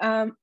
Um,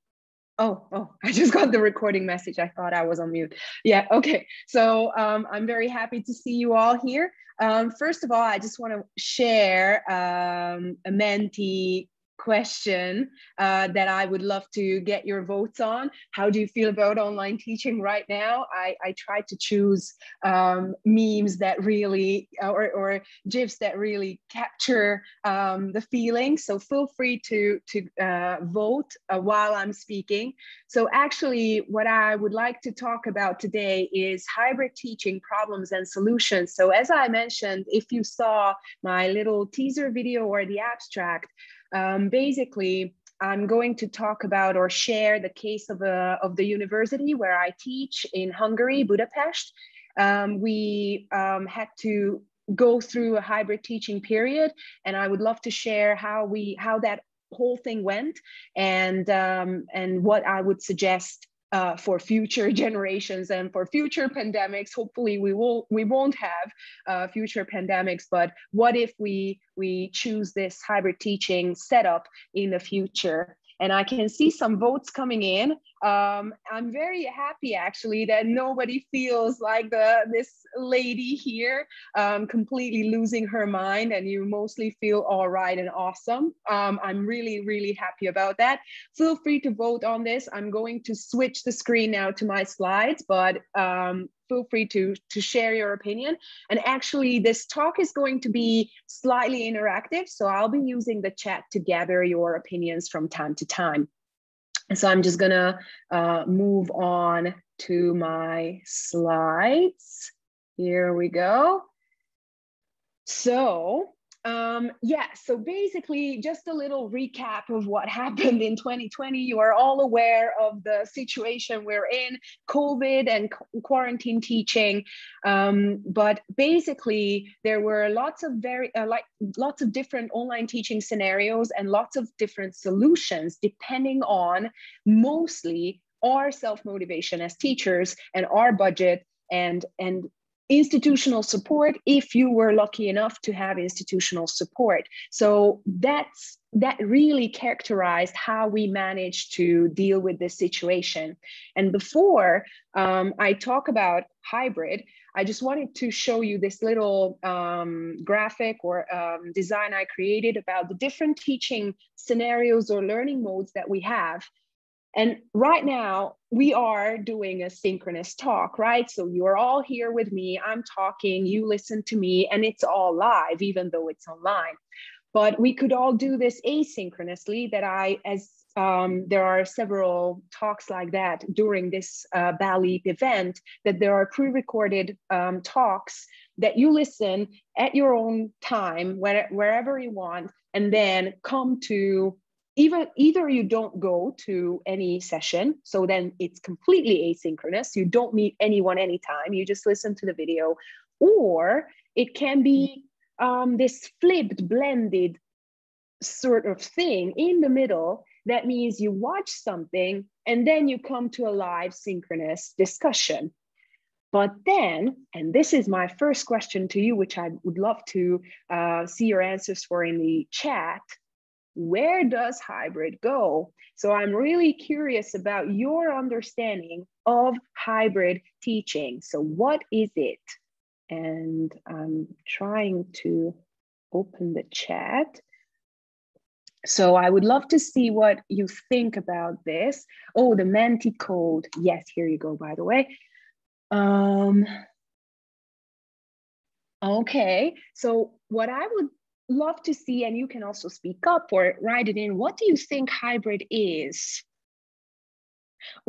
oh, oh, I just got the recording message. I thought I was on mute. Yeah, okay. So um, I'm very happy to see you all here. Um, first of all, I just want to share um, a Menti question uh, that I would love to get your votes on. How do you feel about online teaching right now? I, I tried to choose um, memes that really, or, or GIFs that really capture um, the feeling. So feel free to, to uh, vote uh, while I'm speaking. So actually what I would like to talk about today is hybrid teaching problems and solutions. So as I mentioned, if you saw my little teaser video or the abstract, um, basically, I'm going to talk about or share the case of, a, of the university where I teach in Hungary, Budapest. Um, we um, had to go through a hybrid teaching period, and I would love to share how we how that whole thing went and um, and what I would suggest uh, for future generations and for future pandemics. Hopefully, we will we won't have uh, future pandemics. But what if we we choose this hybrid teaching setup in the future? And I can see some votes coming in. Um, I'm very happy actually that nobody feels like the this lady here um, completely losing her mind, and you mostly feel all right and awesome. Um, I'm really really happy about that. Feel free to vote on this. I'm going to switch the screen now to my slides, but um, feel free to, to share your opinion. And actually this talk is going to be slightly interactive. So I'll be using the chat to gather your opinions from time to time. So I'm just gonna uh, move on to my slides. Here we go. So um, yeah, so basically, just a little recap of what happened in 2020. You are all aware of the situation we're in COVID and quarantine teaching. Um, but basically, there were lots of very, uh, like, lots of different online teaching scenarios and lots of different solutions depending on mostly our self motivation as teachers and our budget and and institutional support if you were lucky enough to have institutional support. So that's that really characterized how we managed to deal with this situation. And before um, i talk about hybrid i just wanted to show you this little um, graphic or um, design i created about the different teaching scenarios or learning modes that we have and right now, we are doing a synchronous talk, right? So you're all here with me, I'm talking, you listen to me, and it's all live, even though it's online. But we could all do this asynchronously, that I, as um, there are several talks like that during this uh, BALEAP event, that there are pre-recorded um, talks that you listen at your own time, where, wherever you want, and then come to even either you don't go to any session so then it's completely asynchronous you don't meet anyone anytime you just listen to the video or it can be um, this flipped blended sort of thing in the middle that means you watch something and then you come to a live synchronous discussion. But then, and this is my first question to you, which I would love to uh, see your answers for in the chat where does hybrid go? So I'm really curious about your understanding of hybrid teaching. So what is it? And I'm trying to open the chat. So I would love to see what you think about this. Oh, the Menti code. Yes, here you go, by the way. Um, okay, so what I would love to see, and you can also speak up or write it in, what do you think hybrid is?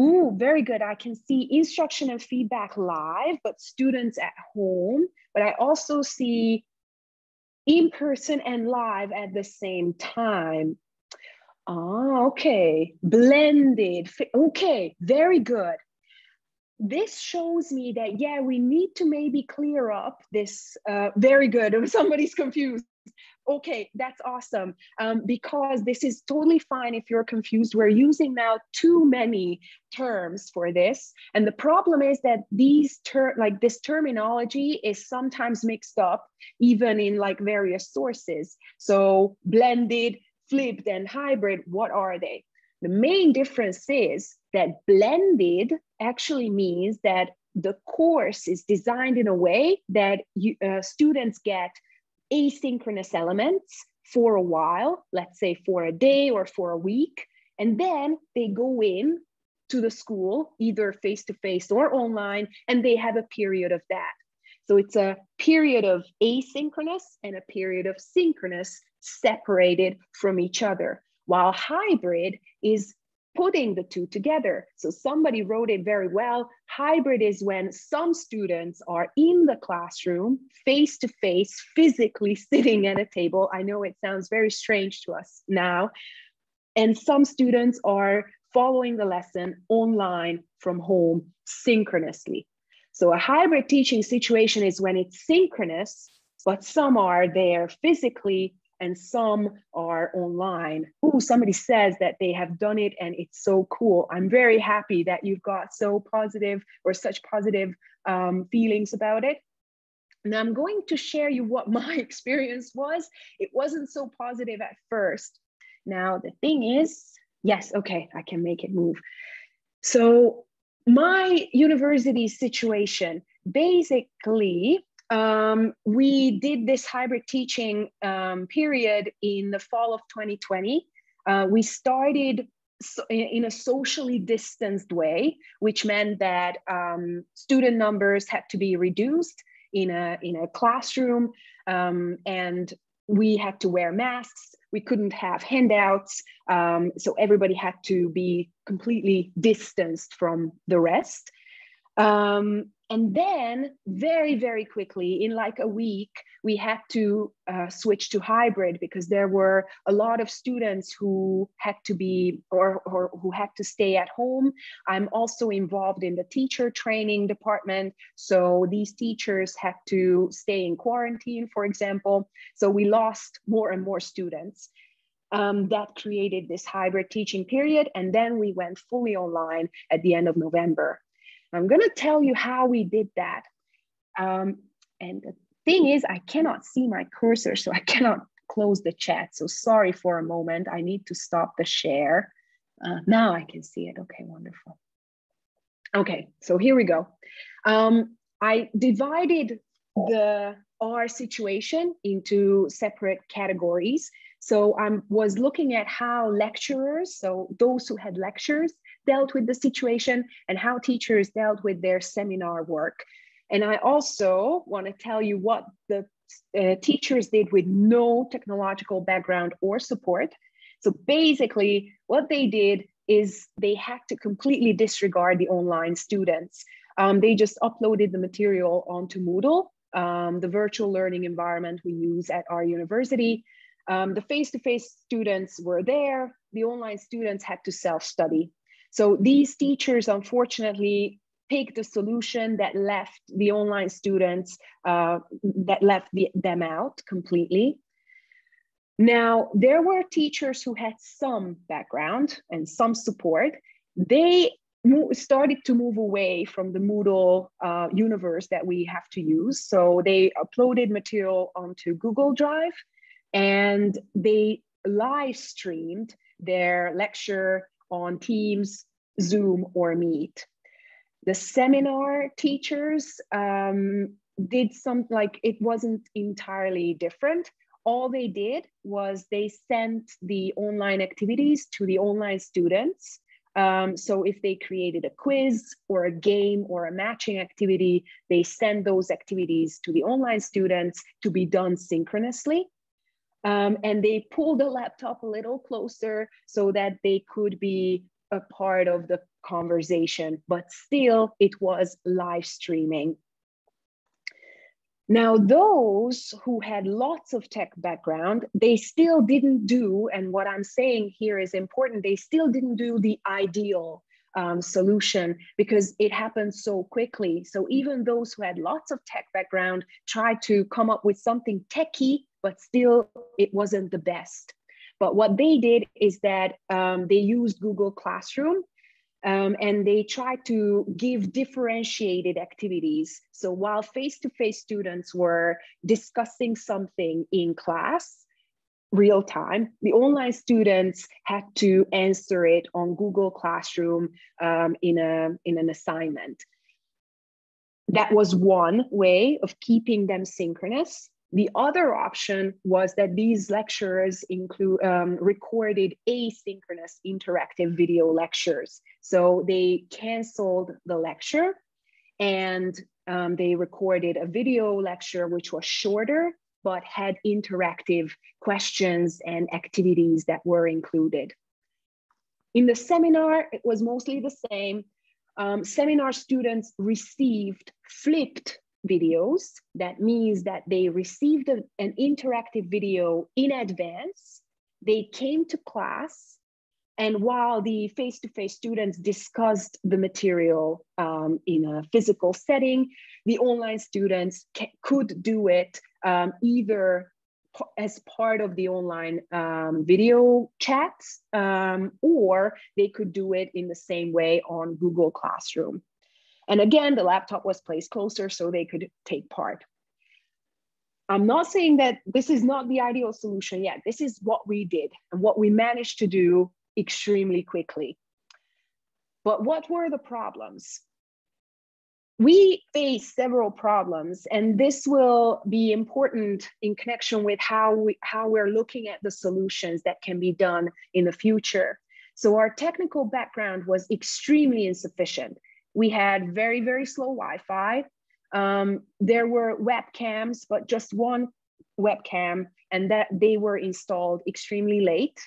Ooh, very good. I can see instruction and feedback live, but students at home. But I also see in person and live at the same time. Ah, okay. Blended. Okay, very good. This shows me that, yeah, we need to maybe clear up this. Uh, very good. Somebody's confused okay, that's awesome. Um, because this is totally fine if you're confused. We're using now too many terms for this. And the problem is that these ter like this terminology is sometimes mixed up even in like various sources. So blended, flipped and hybrid, what are they? The main difference is that blended actually means that the course is designed in a way that you, uh, students get asynchronous elements for a while, let's say for a day or for a week, and then they go in to the school, either face to face or online, and they have a period of that. So it's a period of asynchronous and a period of synchronous separated from each other, while hybrid is putting the two together. So somebody wrote it very well. Hybrid is when some students are in the classroom, face to face, physically sitting at a table. I know it sounds very strange to us now. And some students are following the lesson online from home synchronously. So a hybrid teaching situation is when it's synchronous, but some are there physically and some are online. Oh, somebody says that they have done it and it's so cool. I'm very happy that you've got so positive or such positive um, feelings about it. And I'm going to share you what my experience was. It wasn't so positive at first. Now, the thing is, yes, okay, I can make it move. So my university situation, basically, um, we did this hybrid teaching um, period in the fall of 2020. Uh, we started so in a socially distanced way, which meant that um, student numbers had to be reduced in a, in a classroom um, and we had to wear masks. We couldn't have handouts. Um, so everybody had to be completely distanced from the rest. Um, and then very very quickly in like a week we had to uh, switch to hybrid because there were a lot of students who had to be or, or who had to stay at home. I'm also involved in the teacher training department. So these teachers had to stay in quarantine for example. So we lost more and more students. Um, that created this hybrid teaching period. And then we went fully online at the end of november I'm going to tell you how we did that. Um, and the thing is, I cannot see my cursor, so I cannot close the chat. So sorry for a moment. I need to stop the share. Uh, now I can see it. Okay, wonderful. Okay, so here we go. Um, I divided the R situation into separate categories. So I was looking at how lecturers, so those who had lectures, dealt with the situation and how teachers dealt with their seminar work. And I also want to tell you what the uh, teachers did with no technological background or support. So basically, what they did is they had to completely disregard the online students. Um, they just uploaded the material onto Moodle, um, the virtual learning environment we use at our university. Um, the face-to-face -face students were there. The online students had to self-study. So these teachers, unfortunately, picked a solution that left the online students, uh, that left the, them out completely. Now, there were teachers who had some background and some support. They started to move away from the Moodle uh, universe that we have to use. So they uploaded material onto Google Drive and they live streamed their lecture on Teams, Zoom, or Meet. The seminar teachers um, did some, like it wasn't entirely different. All they did was they sent the online activities to the online students. Um, so if they created a quiz or a game or a matching activity, they send those activities to the online students to be done synchronously. Um, and they pulled the laptop a little closer so that they could be a part of the conversation, but still it was live streaming. Now, those who had lots of tech background, they still didn't do, and what I'm saying here is important, they still didn't do the ideal um, solution because it happened so quickly. So even those who had lots of tech background tried to come up with something techy, but still it wasn't the best. But what they did is that um, they used Google Classroom um, and they tried to give differentiated activities. So while face-to-face students were discussing something in class, real time. The online students had to answer it on Google Classroom um, in, a, in an assignment. That was one way of keeping them synchronous. The other option was that these lectures include um, recorded asynchronous interactive video lectures. So they canceled the lecture and um, they recorded a video lecture which was shorter but had interactive questions and activities that were included. In the seminar, it was mostly the same. Um, seminar students received flipped videos. That means that they received a, an interactive video in advance. They came to class, and while the face-to-face students discussed the material um, in a physical setting, the online students could do it um, either as part of the online um, video chats, um, or they could do it in the same way on Google Classroom. And again, the laptop was placed closer so they could take part. I'm not saying that this is not the ideal solution yet. This is what we did and what we managed to do extremely quickly. But what were the problems? We faced several problems, and this will be important in connection with how, we, how we're looking at the solutions that can be done in the future. So our technical background was extremely insufficient we had very, very slow Wi-Fi. Um, there were webcams, but just one webcam, and that they were installed extremely late.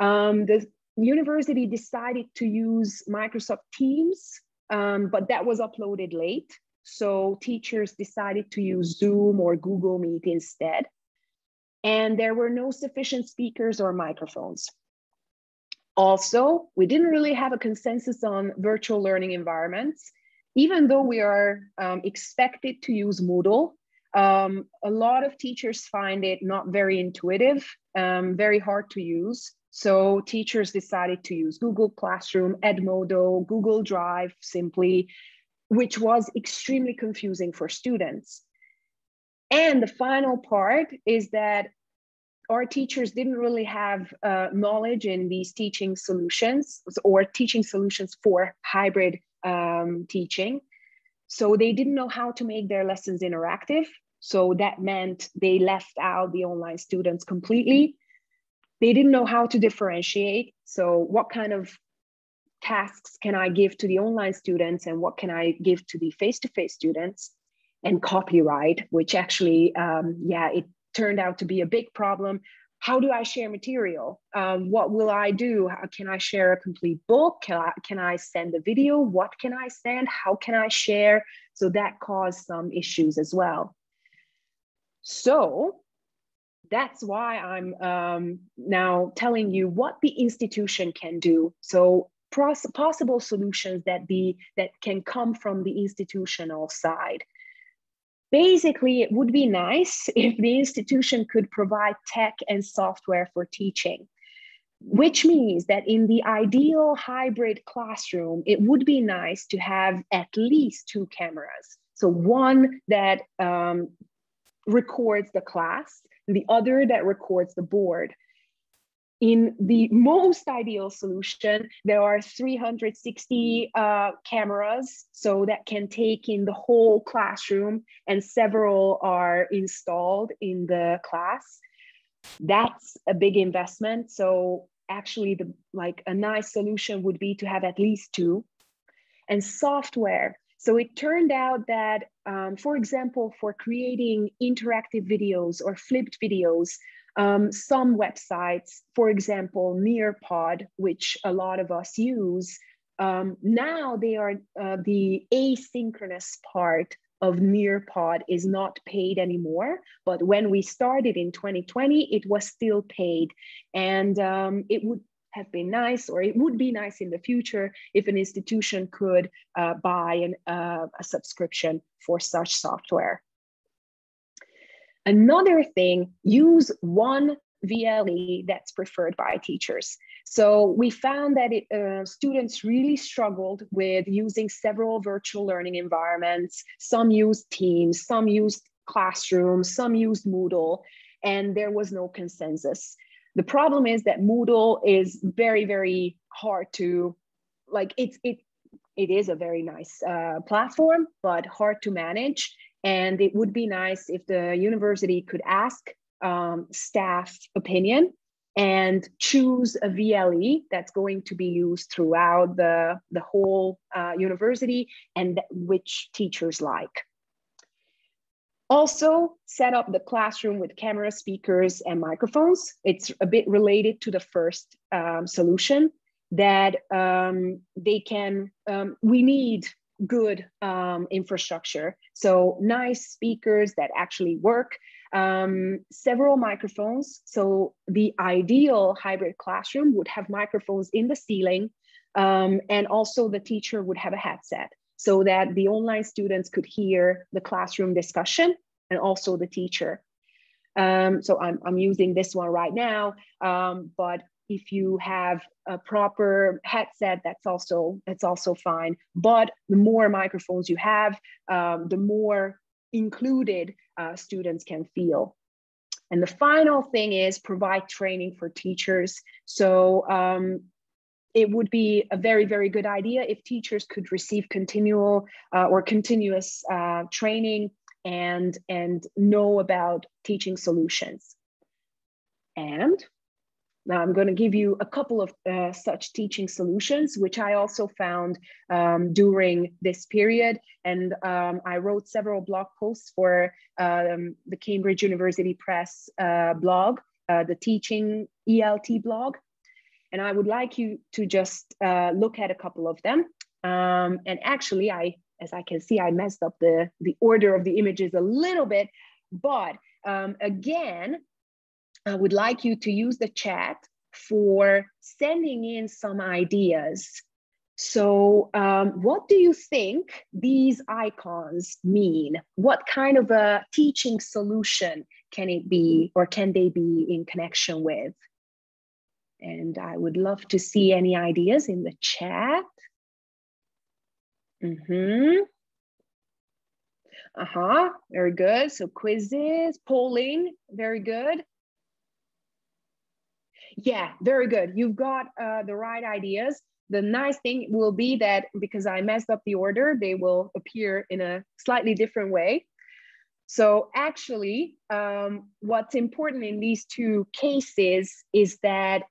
Um, the university decided to use Microsoft Teams, um, but that was uploaded late. So teachers decided to use Zoom or Google Meet instead. And there were no sufficient speakers or microphones. Also, we didn't really have a consensus on virtual learning environments. Even though we are um, expected to use Moodle, um, a lot of teachers find it not very intuitive, um, very hard to use. So teachers decided to use Google Classroom, Edmodo, Google Drive simply, which was extremely confusing for students. And the final part is that our teachers didn't really have uh, knowledge in these teaching solutions or teaching solutions for hybrid um, teaching. So they didn't know how to make their lessons interactive. So that meant they left out the online students completely. They didn't know how to differentiate. So, what kind of tasks can I give to the online students and what can I give to the face to face students? And copyright, which actually, um, yeah, it turned out to be a big problem. How do I share material? Um, what will I do? How, can I share a complete book? Can I, can I send a video? What can I send? How can I share? So that caused some issues as well. So that's why I'm um, now telling you what the institution can do. So possible solutions that the that can come from the institutional side. Basically, it would be nice if the institution could provide tech and software for teaching, which means that in the ideal hybrid classroom, it would be nice to have at least two cameras. So, one that um, records the class, the other that records the board in the most ideal solution, there are 360 uh, cameras, so that can take in the whole classroom, and several are installed in the class. That's a big investment. So actually, the like a nice solution would be to have at least two. And software. So it turned out that, um, for example, for creating interactive videos or flipped videos, um, some websites, for example, Nearpod, which a lot of us use, um, now they are uh, the asynchronous part of Nearpod is not paid anymore. But when we started in 2020, it was still paid. And um, it would have been nice, or it would be nice in the future if an institution could uh, buy an, uh, a subscription for such software. Another thing, use one VLE that's preferred by teachers. So we found that it, uh, students really struggled with using several virtual learning environments. Some used Teams, some used Classroom, some used Moodle. and there was no consensus. The problem is that Moodle is very, very hard to, like it's, it, it is a very nice uh, platform, but hard to manage. And it would be nice if the university could ask um, staff opinion and choose a VLE that's going to be used throughout the, the whole uh, university and which teachers like. Also set up the classroom with camera speakers and microphones. It's a bit related to the first um, solution that um, they can, um, we need good um, infrastructure. So nice speakers that actually work, um, several microphones. So the ideal hybrid classroom would have microphones in the ceiling um, and also the teacher would have a headset so that the online students could hear the classroom discussion and also the teacher. Um, so I'm, I'm using this one right now, um, but if you have a proper headset, that's also that's also fine. But the more microphones you have, um, the more included uh, students can feel. And the final thing is provide training for teachers. So um, it would be a very, very good idea if teachers could receive continual uh, or continuous uh, training and, and know about teaching solutions. And now I'm going to give you a couple of uh, such teaching solutions, which I also found um, during this period. And um, I wrote several blog posts for um, the Cambridge University Press uh, blog, uh, the teaching ELT blog. And I would like you to just uh, look at a couple of them. Um, and actually, I, as I can see, I messed up the, the order of the images a little bit, but um, again, I would like you to use the chat for sending in some ideas. So, um, what do you think these icons mean? What kind of a teaching solution can it be, or can they be in connection with? And I would love to see any ideas in the chat. Mm-hmm. Uh-huh, very good. So quizzes, polling, very good. Yeah, very good. You've got uh, the right ideas. The nice thing will be that because I messed up the order, they will appear in a slightly different way. So actually, um, what's important in these two cases is that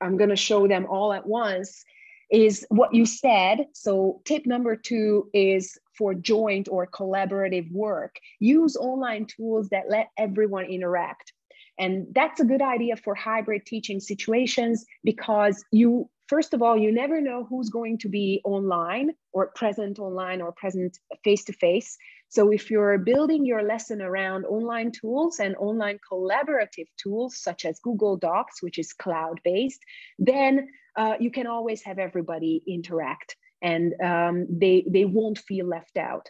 I'm going to show them all at once is what you said. So tip number two is for joint or collaborative work. Use online tools that let everyone interact. And that's a good idea for hybrid teaching situations because you, first of all, you never know who's going to be online or present online or present face to face. So if you're building your lesson around online tools and online collaborative tools such as Google Docs, which is cloud based, then uh, you can always have everybody interact and um, they, they won't feel left out.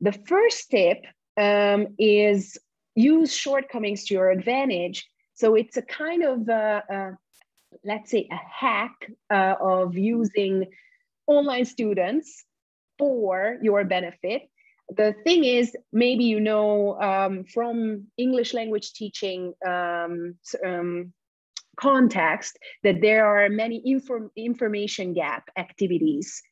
The first tip um, is use shortcomings to your advantage. So it's a kind of, uh, uh, let's say, a hack uh, of using online students for your benefit. The thing is, maybe you know um, from English language teaching um, um, context that there are many inform information gap activities.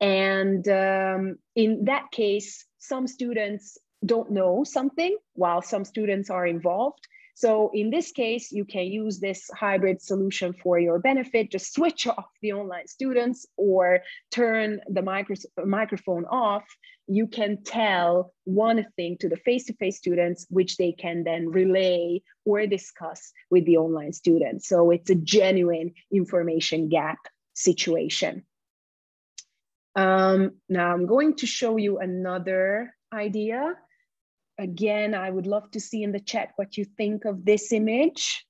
And um, in that case, some students don't know something while some students are involved. So in this case, you can use this hybrid solution for your benefit. Just switch off the online students or turn the micro microphone off. You can tell one thing to the face-to-face -face students, which they can then relay or discuss with the online students. So it's a genuine information gap situation. Um, now I'm going to show you another idea Again, I would love to see in the chat what you think of this image.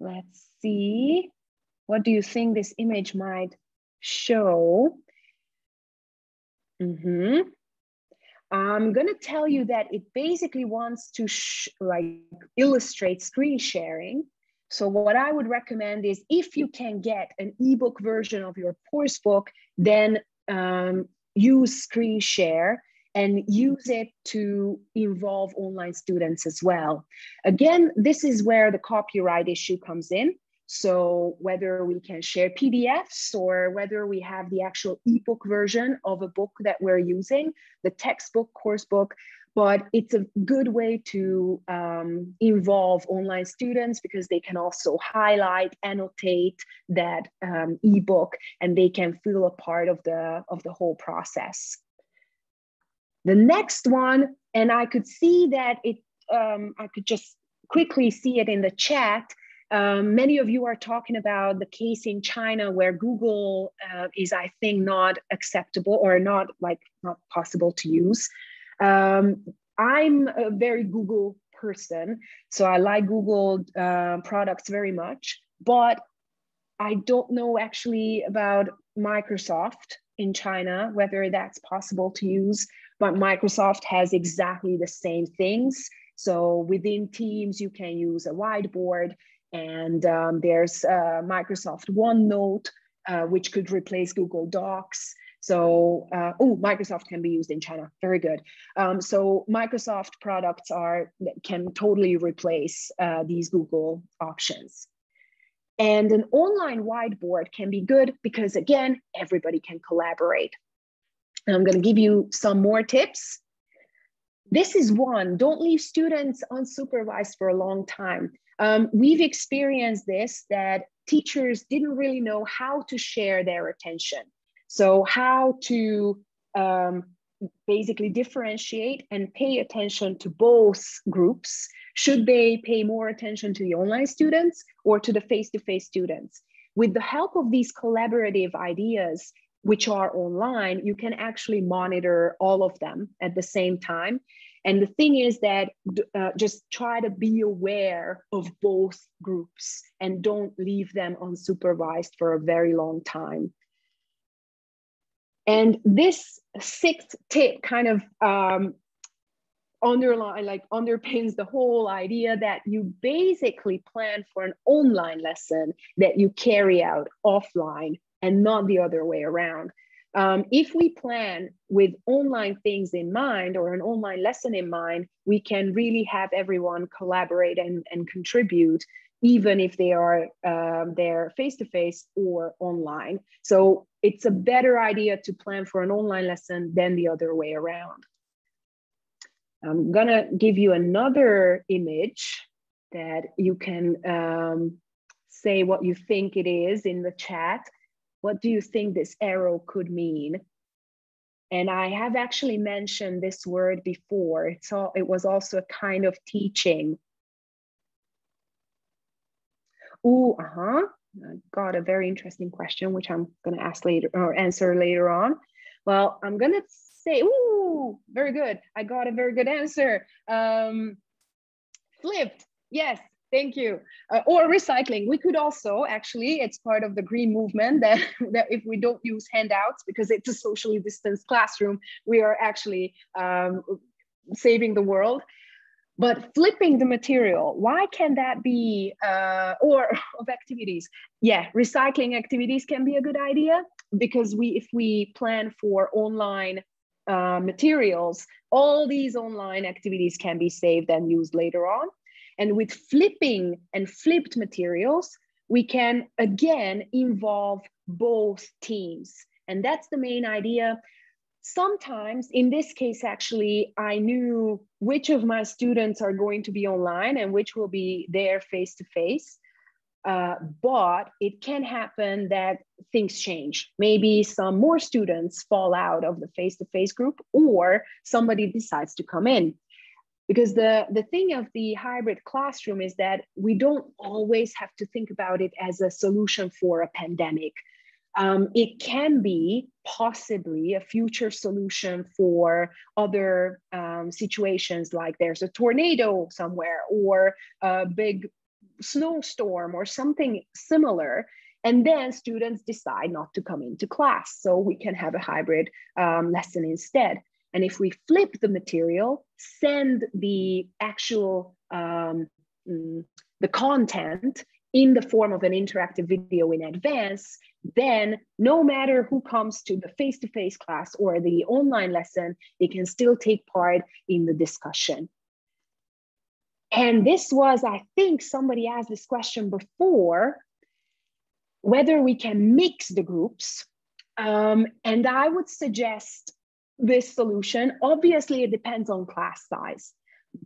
Let's see. What do you think this image might show? Mm -hmm. I'm going to tell you that it basically wants to like illustrate screen sharing. So what I would recommend is if you can get an ebook version of your course book, then um, use screen share and use it to involve online students as well. Again, this is where the copyright issue comes in. So whether we can share PDFs or whether we have the actual ebook version of a book that we're using, the textbook, course book, but it's a good way to um, involve online students because they can also highlight, annotate that um, ebook, and they can feel a part of the, of the whole process. The next one, and I could see that it, um, I could just quickly see it in the chat, um, many of you are talking about the case in China where Google uh, is, I think, not acceptable or not like not possible to use. Um, I'm a very Google person, so I like Google uh, products very much, but I don't know actually about Microsoft in China, whether that's possible to use, but Microsoft has exactly the same things. So within Teams, you can use a whiteboard and um, there's uh, Microsoft OneNote, uh, which could replace Google Docs. So, uh, oh, Microsoft can be used in China. Very good. Um, so Microsoft products are can totally replace uh, these Google options. And an online whiteboard can be good because again, everybody can collaborate. I'm gonna give you some more tips. This is one, don't leave students unsupervised for a long time. Um, we've experienced this that teachers didn't really know how to share their attention. So, how to um, basically differentiate and pay attention to both groups. Should they pay more attention to the online students or to the face to face students? With the help of these collaborative ideas, which are online, you can actually monitor all of them at the same time and the thing is that uh, just try to be aware of both groups and don't leave them unsupervised for a very long time. And this sixth tip kind of um, underline like underpins the whole idea that you basically plan for an online lesson that you carry out offline and not the other way around um, if we plan with online things in mind or an online lesson in mind, we can really have everyone collaborate and, and contribute, even if they are um, there face to face or online. So it's a better idea to plan for an online lesson than the other way around. I'm gonna give you another image that you can um, say what you think it is in the chat what do you think this arrow could mean? And I have actually mentioned this word before. It's all, it was also a kind of teaching. Ooh, uh-huh. I got a very interesting question, which I'm gonna ask later or answer later on. Well, I'm gonna say, ooh, very good. I got a very good answer. Um, flipped, yes, Thank you. Uh, or recycling. We could also actually, it's part of the green movement that, that if we don't use handouts because it's a socially distanced classroom, we are actually um, saving the world. But flipping the material, why can that be, uh, or of activities? Yeah, recycling activities can be a good idea because we, if we plan for online uh, materials, all these online activities can be saved and used later on. And with flipping and flipped materials, we can again involve both teams. And that's the main idea. Sometimes, in this case, actually, I knew which of my students are going to be online and which will be there face to face. But it can happen that things change. Maybe some more students fall out of the face to face group, or somebody decides to come in because the the thing of the hybrid classroom is that we don't always have to think about it as a solution for a pandemic. Um, it can be possibly a future solution for other um, situations like there's a tornado somewhere or a big snowstorm or something similar. And then students decide not to come into class so we can have a hybrid um, lesson instead and if we flip the material, send the actual um, mm, the content in the form of an interactive video in advance, then no matter who comes to the face-to-face class or the online lesson, they can still take part in the discussion. And this was, I think somebody asked this question before, whether we can mix the groups. Um, and I would suggest this solution. Obviously, it depends on class size,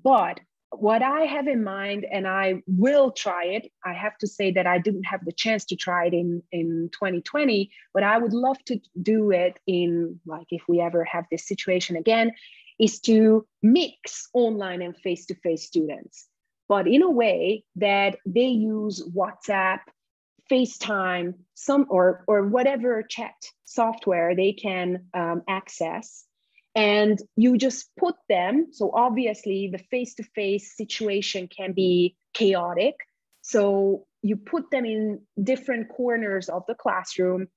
but what I have in mind, and I will try it, I have to say that I didn't have the chance to try it in, in 2020, but I would love to do it in, like, if we ever have this situation again, is to mix online and face to face students, but in a way that they use WhatsApp, FaceTime, some or, or whatever chat software they can um, access. And you just put them so obviously the face-to-face situation can be chaotic. So you put them in different corners of the classroom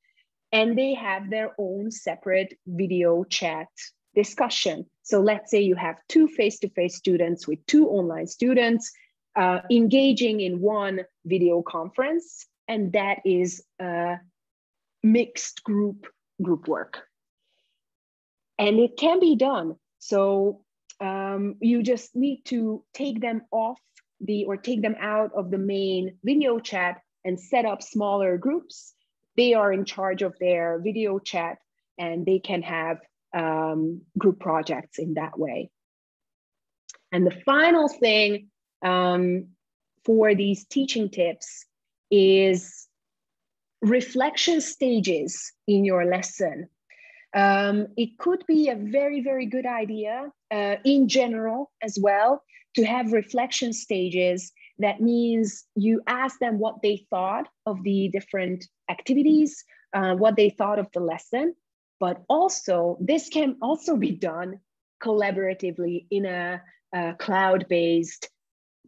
and they have their own separate video chat discussion. So let's say you have two face-to-face students with two online students uh, engaging in one video conference and that is a mixed group group work and it can be done. So um, you just need to take them off the or take them out of the main video chat and set up smaller groups. They are in charge of their video chat and they can have um, group projects in that way. And the final thing um, for these teaching tips is reflection stages in your lesson. Um, it could be a very, very good idea uh, in general as well to have reflection stages. That means you ask them what they thought of the different activities, uh, what they thought of the lesson, but also this can also be done collaboratively in a, a cloud-based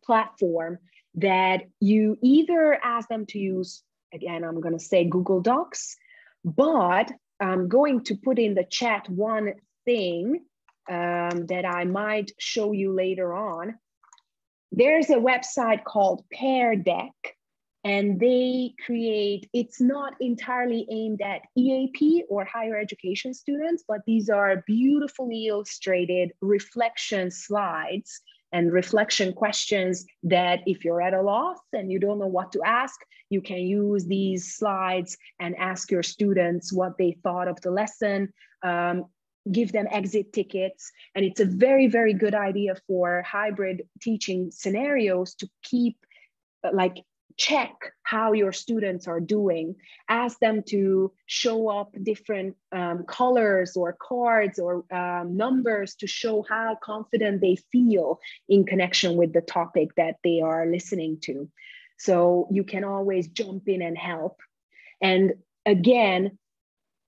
platform that you either ask them to use, again, I'm gonna say Google Docs, but I'm going to put in the chat one thing um, that I might show you later on. There's a website called Pear Deck, and they create, it's not entirely aimed at EAP or higher education students, but these are beautifully illustrated reflection slides and reflection questions that if you're at a loss and you don't know what to ask, you can use these slides and ask your students what they thought of the lesson, um, give them exit tickets. And it's a very, very good idea for hybrid teaching scenarios to keep like check how your students are doing ask them to show up different um, colors or cards or um, numbers to show how confident they feel in connection with the topic that they are listening to so you can always jump in and help. And again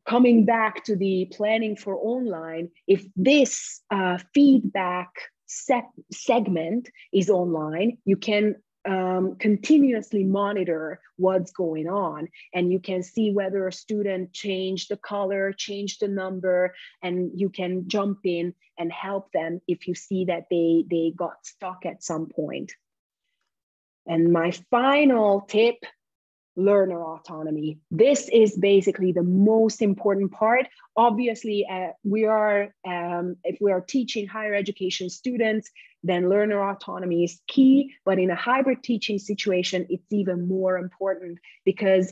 coming back to the planning for online if this uh, feedback segment is online you can um, continuously monitor what's going on and you can see whether a student changed the color changed the number and you can jump in and help them if you see that they they got stuck at some point and my final tip learner autonomy. This is basically the most important part. Obviously, uh, we are, um, if we are teaching higher education students, then learner autonomy is key. But in a hybrid teaching situation, it's even more important because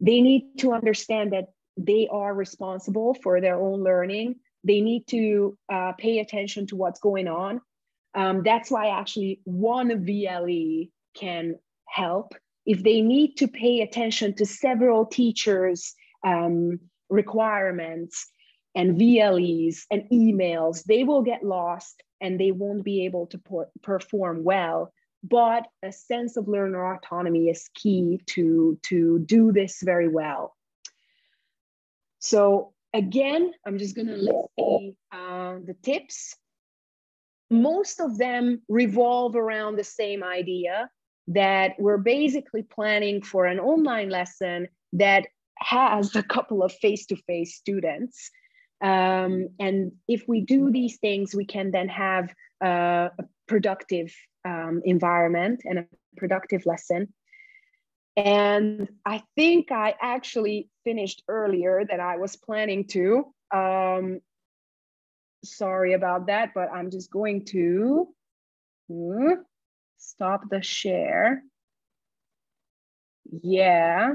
they need to understand that they are responsible for their own learning. They need to uh, pay attention to what's going on. Um, that's why actually one VLE can help if they need to pay attention to several teachers' um, requirements and VLEs and emails, they will get lost and they won't be able to perform well. But a sense of learner autonomy is key to, to do this very well. So again, I'm just gonna list the, uh, the tips. Most of them revolve around the same idea, that we're basically planning for an online lesson that has a couple of face-to-face students. Um, and if we do these things, we can then have a productive um, environment and a productive lesson. and I think I actually finished earlier than I was planning to. Um, sorry about that, but I'm just going to hmm, stop the share. Yeah.